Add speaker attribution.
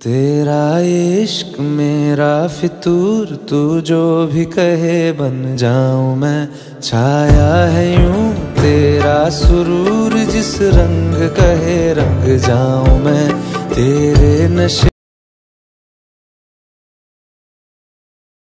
Speaker 1: तेरा इश्क मेरा फितूर, तू जो भी कहे बन जाऊँ मैं। छाया है यूँ तेरा सुरूर, जिस रंग कहे रंग जाऊँ मैं। तेरे नशे